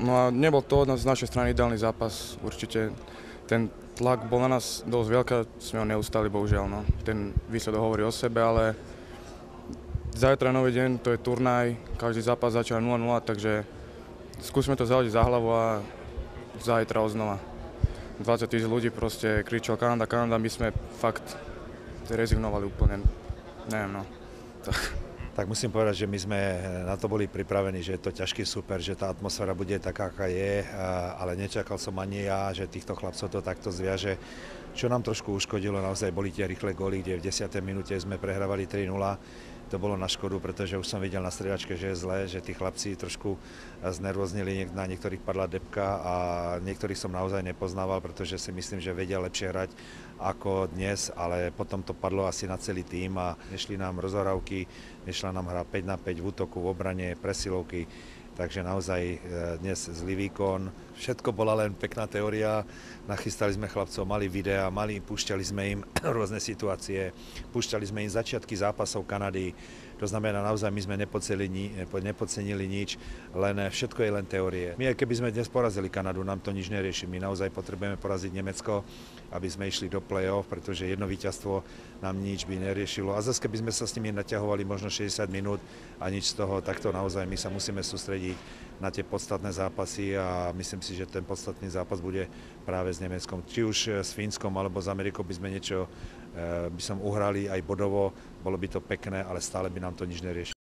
No a nebol to od nás z našej strany ideálny zápas. Určite ten tlak bol na nás dosť veľká, sme ho neustali bohužiaľ. No. Ten výsledok hovorí o sebe, ale zajtra nový deň, to je turnaj, každý zápas začína 0-0, takže skúsme to zahodiť za hlavu a zajtra oznova. 20 tisíc ľudí proste kričal Kanada, Kanada, my sme fakt rezignovali úplne, neviem no. Tak. Musím povedať, že my sme na to boli pripravení, že je to ťažký super, že tá atmosféra bude taká, aká je, ale nečakal som ani ja, že týchto chlapcov to takto zviaže. Čo nám trošku uškodilo, naozaj boli tie rýchle góly, kde v 10. minúte sme prehrávali 3-0 to bolo na škodu, pretože už som videl na stredačke, že je zlé, že tí chlapci trošku znervoznili, na niektorých padla depka a niektorých som naozaj nepoznával, pretože si myslím, že vedia lepšie hrať ako dnes, ale potom to padlo asi na celý tým a nešli nám rozhorávky, nešla nám hra 5 na 5 v útoku, v obrane, presilovky takže naozaj e, dnes zlý výkon. Všetko bola len pekná teória, nachystali sme chlapcov, mali videa, mali, púšťali sme im rôzne situácie, púšťali sme im začiatky zápasov Kanady, to znamená, naozaj my sme nepocenili, nepocenili nič, len všetko je len teórie. My keby sme dnes porazili Kanadu, nám to nič nerieši. My naozaj potrebujeme poraziť Nemecko, aby sme išli do play-off, pretože jedno víťazstvo nám nič by neriešilo. A zase keby sme sa s nimi naťahovali možno 60 minút a nič z toho, tak to naozaj my sa musíme sústrediť na tie podstatné zápasy a myslím si, že ten podstatný zápas bude práve s Nemeckom. Či už s Fínskom alebo s Amerikou by sme niečo, eh, by som uhrali aj bodovo, bolo by to pekné, ale stále by nám to nič neriešilo.